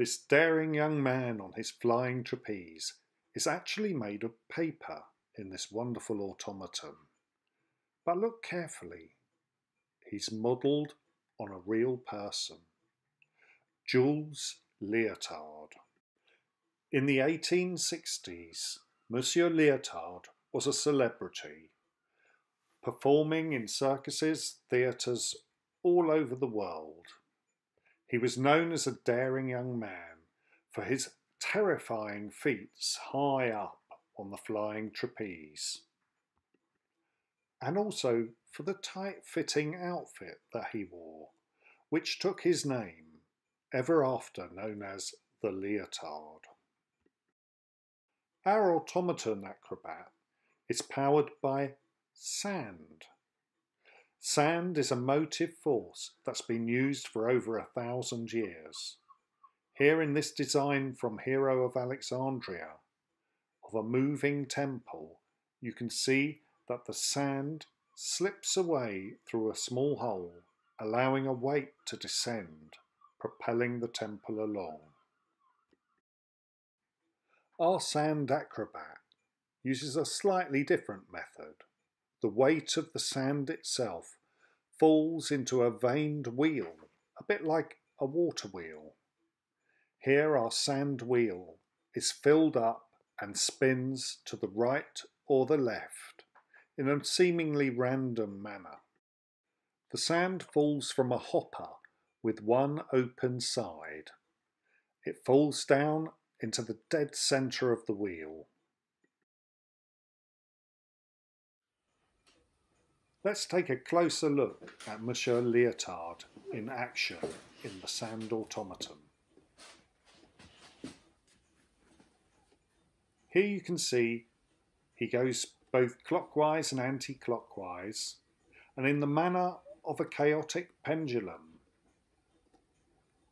This daring young man on his flying trapeze is actually made of paper in this wonderful automaton. But look carefully. He's modelled on a real person. Jules Liotard. In the 1860s, Monsieur Liotard was a celebrity, performing in circuses, theatres all over the world. He was known as a daring young man for his terrifying feats high up on the flying trapeze, and also for the tight fitting outfit that he wore, which took his name, ever after known as the leotard. Our automaton acrobat is powered by sand. Sand is a motive force that's been used for over a thousand years. Here in this design from Hero of Alexandria of a moving temple, you can see that the sand slips away through a small hole, allowing a weight to descend, propelling the temple along. Our sand acrobat uses a slightly different method. The weight of the sand itself falls into a vaned wheel, a bit like a water wheel. Here our sand wheel is filled up and spins to the right or the left in a seemingly random manner. The sand falls from a hopper with one open side. It falls down into the dead centre of the wheel. Let's take a closer look at Monsieur Liotard in action in the sand automaton. Here you can see he goes both clockwise and anti-clockwise and in the manner of a chaotic pendulum.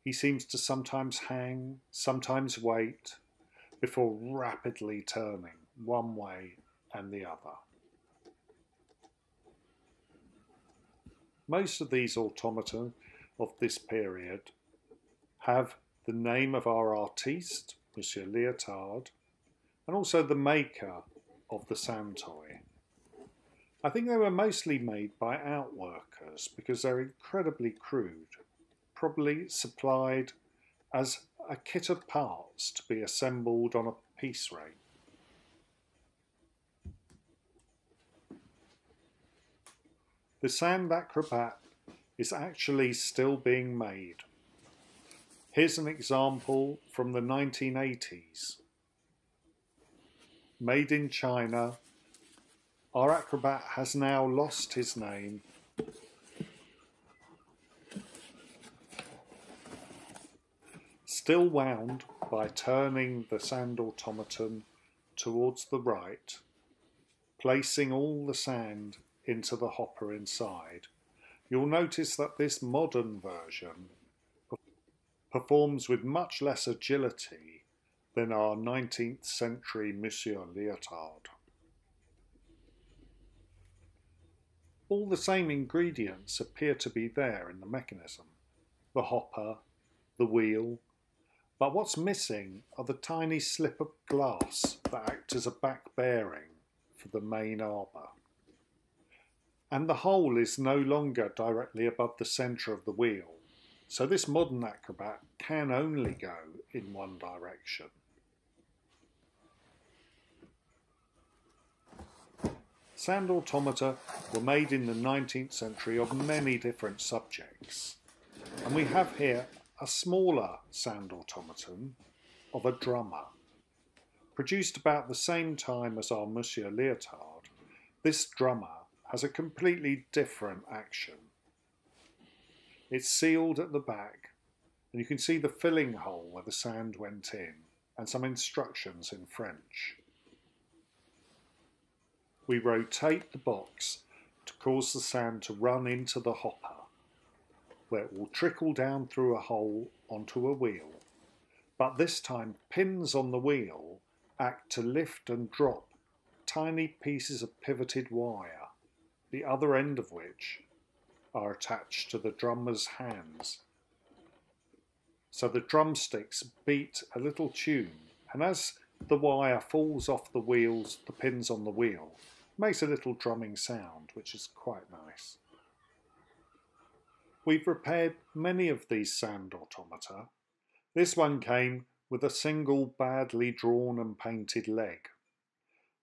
He seems to sometimes hang, sometimes wait, before rapidly turning one way and the other. Most of these automata of this period have the name of our artiste, Monsieur Liotard, and also the maker of the sand toy. I think they were mostly made by outworkers because they're incredibly crude, probably supplied as a kit of parts to be assembled on a piece rate. The Sand Acrobat is actually still being made. Here's an example from the 1980s. Made in China, our acrobat has now lost his name still wound by turning the sand automaton towards the right, placing all the sand into the hopper inside. You'll notice that this modern version performs with much less agility than our 19th century Monsieur Liotard. All the same ingredients appear to be there in the mechanism. The hopper, the wheel, but what's missing are the tiny slip of glass that act as a back bearing for the main arbor and the hole is no longer directly above the centre of the wheel, so this modern acrobat can only go in one direction. Sand automata were made in the 19th century of many different subjects, and we have here a smaller sand automaton of a drummer. Produced about the same time as our Monsieur Liotard, this drummer has a completely different action. It's sealed at the back and you can see the filling hole where the sand went in and some instructions in French. We rotate the box to cause the sand to run into the hopper where it will trickle down through a hole onto a wheel. But this time pins on the wheel act to lift and drop tiny pieces of pivoted wire the other end of which are attached to the drummer's hands. so the drumsticks beat a little tune, and as the wire falls off the wheels, the pins on the wheel, makes a little drumming sound, which is quite nice. We've repaired many of these sand automata. This one came with a single badly drawn and painted leg.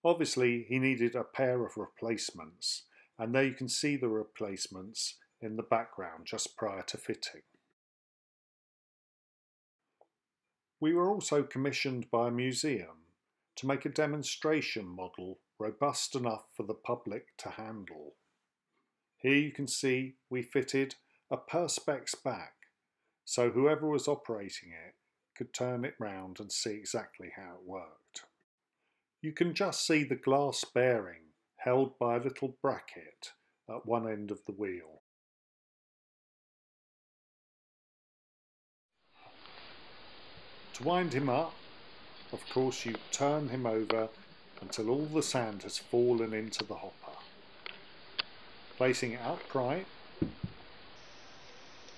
Obviously, he needed a pair of replacements, and there you can see the replacements in the background just prior to fitting. We were also commissioned by a museum to make a demonstration model robust enough for the public to handle. Here you can see we fitted a Perspex back, so whoever was operating it could turn it round and see exactly how it worked. You can just see the glass bearing held by a little bracket at one end of the wheel. To wind him up, of course you turn him over until all the sand has fallen into the hopper. Placing it upright,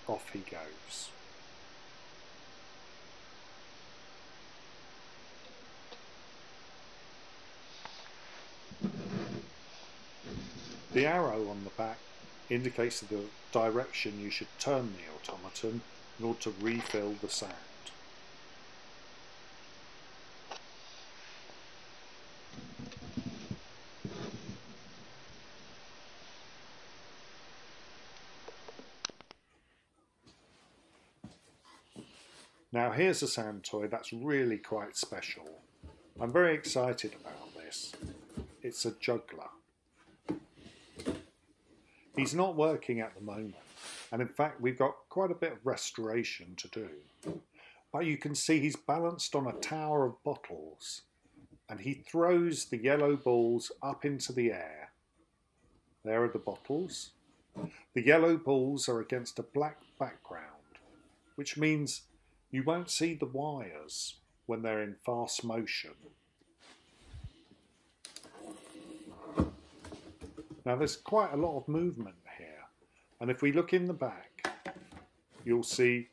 off he goes. The arrow on the back indicates the direction you should turn the automaton in order to refill the sand. Now here's a sand toy that's really quite special. I'm very excited about this. It's a juggler. He's not working at the moment and in fact we've got quite a bit of restoration to do. But you can see he's balanced on a tower of bottles and he throws the yellow balls up into the air. There are the bottles. The yellow balls are against a black background, which means you won't see the wires when they're in fast motion. Now there's quite a lot of movement here and if we look in the back you'll see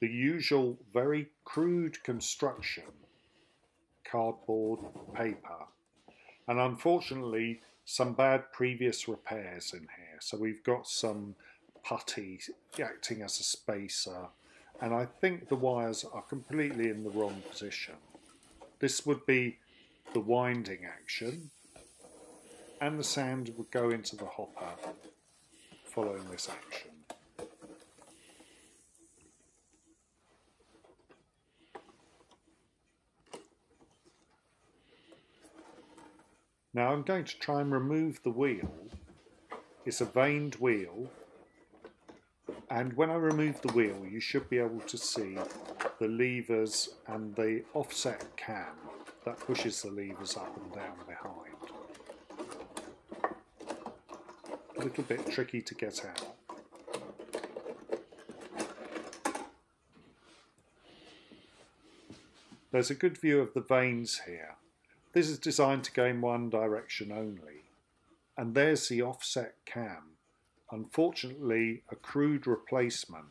the usual very crude construction cardboard paper and unfortunately some bad previous repairs in here so we've got some putty acting as a spacer and I think the wires are completely in the wrong position. This would be the winding action and the sand would go into the hopper following this action. Now I'm going to try and remove the wheel. It's a vaned wheel and when I remove the wheel you should be able to see the levers and the offset cam that pushes the levers up and down behind. A little bit tricky to get out. There's a good view of the vanes here. This is designed to go in one direction only. And there's the offset cam unfortunately a crude replacement,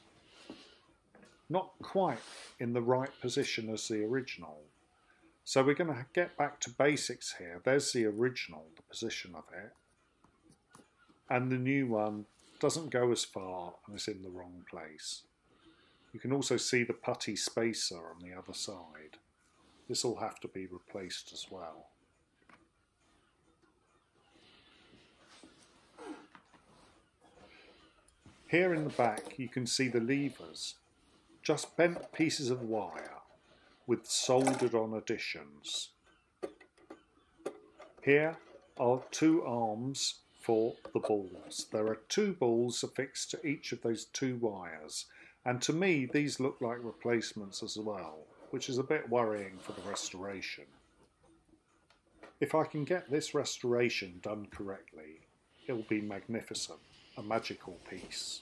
not quite in the right position as the original. So we're going to get back to basics here. There's the original, the position of it. And the new one doesn't go as far and is in the wrong place. You can also see the putty spacer on the other side. This will have to be replaced as well. Here in the back you can see the levers, just bent pieces of wire with soldered on additions. Here are two arms for the balls. There are two balls affixed to each of those two wires and to me these look like replacements as well, which is a bit worrying for the restoration. If I can get this restoration done correctly, it will be magnificent a magical piece.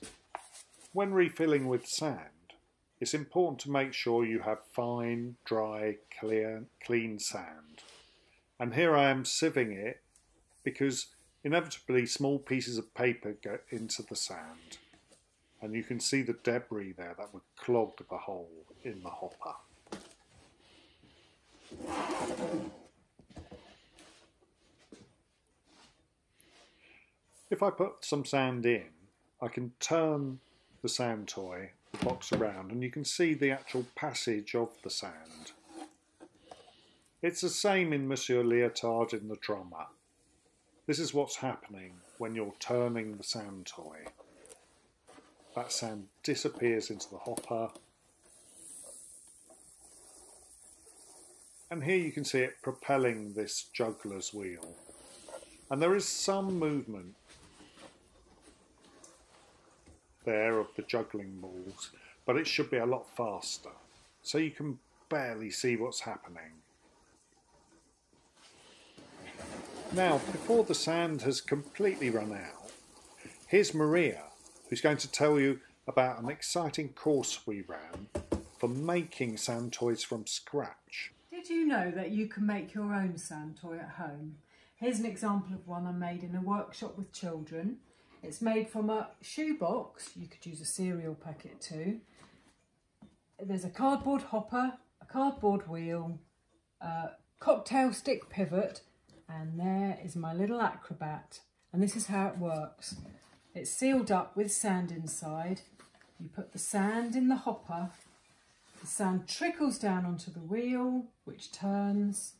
When refilling with sand, it's important to make sure you have fine, dry, clear, clean sand. And here I am sieving it because inevitably small pieces of paper go into the sand. and you can see the debris there that would clog the hole in the hopper. If I put some sand in, I can turn the sand toy, the box around, and you can see the actual passage of the sand. It's the same in Monsieur Liotard in the drummer. This is what's happening when you're turning the sand toy. That sand disappears into the hopper. And here you can see it propelling this juggler's wheel. And there is some movement there of the juggling balls, but it should be a lot faster. So you can barely see what's happening. Now, before the sand has completely run out, here's Maria, who's going to tell you about an exciting course we ran for making sand toys from scratch. Did you know that you can make your own sand toy at home? Here's an example of one I made in a workshop with children. It's made from a shoebox, you could use a cereal packet too. There's a cardboard hopper, a cardboard wheel, a cocktail stick pivot, and there is my little acrobat. And this is how it works. It's sealed up with sand inside. You put the sand in the hopper. The sand trickles down onto the wheel, which turns.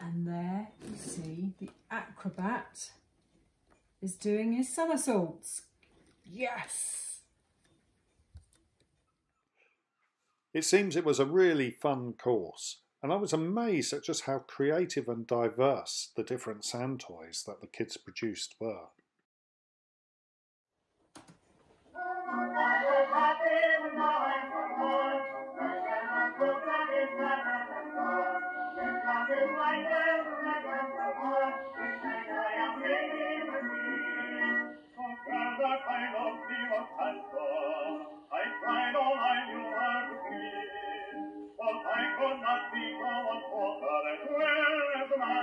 And there you see the acrobat is doing his somersaults. Yes! It seems it was a really fun course, and I was amazed at just how creative and diverse the different sand toys that the kids produced were. I all I knew Und ein Konrad, die grauen Vorfahren, Quelle, Mann.